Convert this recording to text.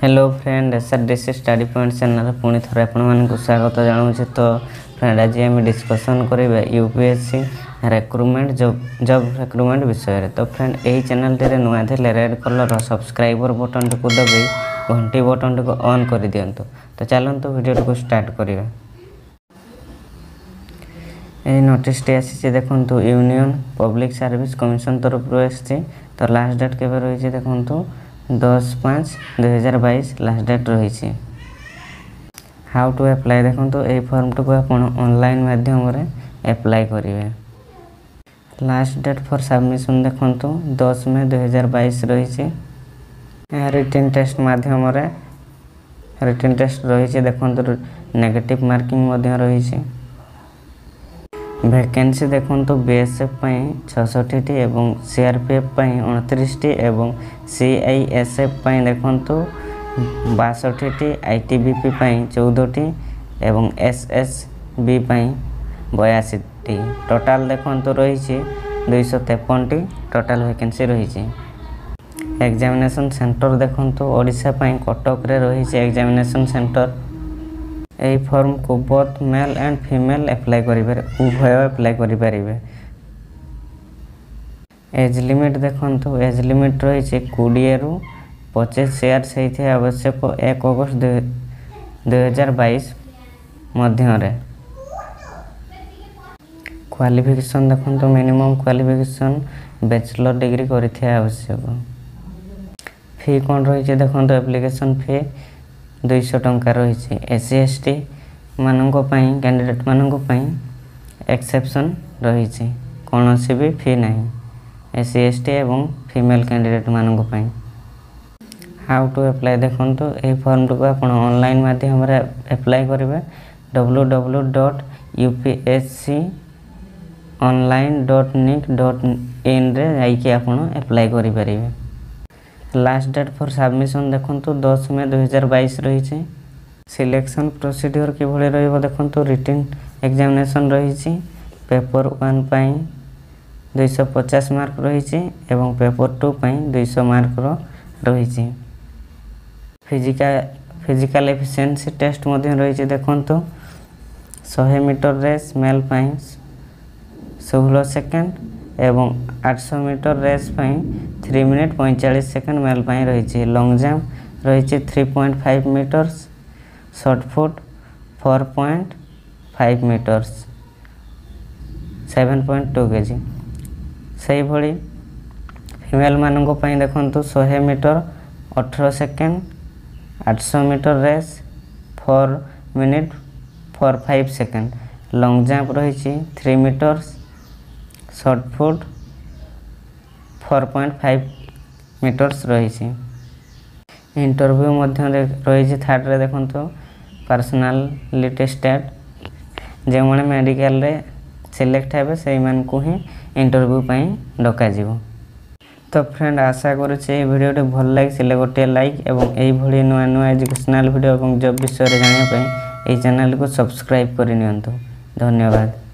hello friend S R D C study point channel ପୁଣି ଥରେ ଆପଣମାନଙ୍କୁ ସ୍ୱାଗତ ଜଣାଉଛି ତ ଫ୍ରେଣ୍ଡ ଆଜି ଆମେ ଡିସ୍କସନ୍ କରିବା U P S C recruitment job job recruitment ବିଷୟରେ ତ ଫ୍ରେଣ୍ଡ ଏହି ଚ୍ୟାନେଲ୍ଟିରେ ନୂଆ ଥିଲେ ରେଡ୍ କଲର୍ର ସବସ୍କ୍ରାଇବର୍ ବଟନ୍ଟିକୁ ଦବାଇ ଘଣ୍ଟି ବଟନ୍ଟିକୁ ଅନ୍ କରିଦିଅନ୍ତୁ ତ ଚାଲନ୍ତୁ ଭିଡ଼ିଓଟିକୁ ଷ୍ଟାର୍ଟ କରିବା ଏହି ନୋଟିସ୍ଟି ଆସିଛି ଦେଖନ୍ତୁ ୟୁନିୟନ୍ ପବ୍ଲିକ୍ ସର୍ଭିସ୍ କମିଶନ୍ ତରଫରୁ ଆସିଛି ତ ଲାଷ୍ଟ ଡେଟ୍ କେବେ ରହିଛି ଦେଖନ୍ତୁ দশ পাঁচ দুই হাজার বাইশ লাস্ট ডেট রয়েছে হাউ টু আপ্লাই দেখুন এই ফর্মটিকে আপনার অনলাইন মাধ্যমে আপ্লাই করবে লাস্ট ডেট ফর সাবমিশন দেখুন দশ মে দুই হাজার বাইশ রয়েছে রিটেন টেস্ট মাধ্যমে রিটেন টেস্ট রয়েছে দেখুন নেগেটিভ মার্কিং রয়েছে ଭ୍ୟାକେନ୍ସି ଦେଖନ୍ତୁ ବି ଏସ୍ ଏଫ୍ ପାଇଁ ଛଅଷଠିଟି ଏବଂ ସି ଆର୍ ପି ଏଫ୍ ପାଇଁ ଅଣତିରିଶଟି ଏବଂ ସି ଆଇ ଏସ୍ ଏଫ୍ ପାଇଁ ଦେଖନ୍ତୁ ବାଷଠିଟି ଆଇ ଟି ବି ପି ପାଇଁ ଚଉଦଟି ଏବଂ ଏସ୍ ଏସ୍ ବି ପାଇଁ ବୟାଅଶୀଟି ଟୋଟାଲ୍ ଦେଖନ୍ତୁ ରହିଛି ଦୁଇଶହ ତେପନଟି ଟୋଟାଲ୍ ଭ୍ୟାକେନ୍ସି ରହିଛି ଏକ୍ଜାମିନେସନ୍ ସେଣ୍ଟର ଦେଖନ୍ତୁ ଓଡ଼ିଶା ପାଇଁ କଟକରେ ରହିଛି ଏକ୍ଜାମିନେସନ୍ ସେଣ୍ଟର এই ଫର୍ମକୁ both male and female apply କରିପାରିବେ ଉଭୟ ଆପ୍ଲାଏ କରିପାରିବେ ଏଜ୍ ଲିମିଟ୍ ଦେଖନ୍ତୁ ଏଜ୍ ଲିମିଟ୍ ରହିଛି କୋଡ଼ିଏରୁ ପଚିଶ ସେୟାର ସେଇଥି ଆବଶ୍ୟକ ଏକ ଅଗଷ୍ଟ ଦୁଇହଜାର ବାଇଶ ମଧ୍ୟରେ କ୍ୱାଲିଫିକେସନ୍ ଦେଖନ୍ତୁ ମିନିମମ୍ କ୍ୱାଲିଫିକେସନ୍ ବ୍ୟାଚଲର୍ ଡିଗ୍ରୀ କରିଥିବା ଆବଶ୍ୟକ ଫି କ'ଣ ରହିଛି ଦେଖନ୍ତୁ ଆପ୍ଲିକେସନ୍ ଫି ଦୁଇଶହ ଟଙ୍କା ରହିଛି ଏସ୍ ସି ଏସ୍ ଟି ମାନଙ୍କ ପାଇଁ କ୍ୟାଣ୍ଡିଡ଼େଟ୍ମାନଙ୍କ ପାଇଁ ଏକ୍ସେପ୍ସନ୍ ରହିଛି କୌଣସି ବି ଫି ନାହିଁ ଏସ୍ ସି ଏସ୍ ଟି ଏବଂ ଫିମେଲ୍ କ୍ୟାଣ୍ଡିଡ଼େଟ୍ମାନଙ୍କ ପାଇଁ ହାଉ ଟୁ ଆପ୍ଲାଏ ଦେଖନ୍ତୁ ଏହି ଫର୍ମଟିକୁ ଆପଣ ଅନଲାଇନ୍ ମାଧ୍ୟମରେ ଆପ୍ଲାଏ କରିବେ W W dot U P S C online dot nic dot ଇନ୍ରେ ଯାଇକି ଆପଣ ଆପ୍ଲାଏ କରିପାରିବେ লাস্ট ডেট ফর সাবমিশন দেখন্তু দশ মে দুই হাজার বাইশ রয়েছে সিলেকশন প্রোসিডিওর কিভাবে রহব দেখন্তু রিটেন এক্সামিনেসন রয়েছে পেপর ওয়ান পাই দুইশ পচাশ মার্ক রয়েছে এবং পেপর টু পাই দুইশ মার্কর রয়েছে ফিজিকা ফিজিকাল এফিসিয়েন্সি টেস্ট মধ্যে রয়েছে দেখন্তু ଶହେ ମିଟର ରେସ୍ ମେଲ୍ ପାଇଁ ଷୋହଳ ସେକେଣ୍ଡ ଏବଂ ଆଠଶହ ମିଟର ରେସ୍ ପାଇଁ থ্রি মিনিট পঁয়চাশ সেকেন্ড মেল পাই রয়েছে লং জাম্প রয়েছে three point five metres short foot four point five metres seven point two kg সেইভাবে ফিমেল মানুষ দেখুন শহে মিটর অঠর সেকেন্ড আটশো metre race four minute four five second long jump রয়েছে three metres short foot four point five metres রয়েছে interview মধ্যে রয়েছে থার্ডরে দেখন্তু পার্সোনালিটি স্টেট ଯେଉଁମାନେ ମେଡ଼ିକାଲରେ ସିଲେକ୍ଟ ହେବେ ସେଇମାନଙ୍କୁ ହିଁ ଇଣ୍ଟରଭ୍ୟୁ ପାଇଁ ଡକାଯିବ ତ ଫ୍ରେଣ୍ଡ ଆଶା କରୁଛି ଏହି ଭିଡ଼ିଓଟି ଭଲ ଲାଗିଥିଲେ ଗୋଟିଏ ଲାଇକ୍ ଏବଂ ଏହିଭଳି ନୂଆ ନୂଆ ଏଜୁକେସନାଲ୍ ଭିଡ଼ିଓ ଏବଂ ଜବ୍ ବିଷୟରେ ଜାଣିବା ପାଇଁ ଏହି ଚ୍ୟାନେଲକୁ ସବସ୍କ୍ରାଇବ୍ କରିନିଅନ୍ତୁ ଧନ୍ୟବାଦ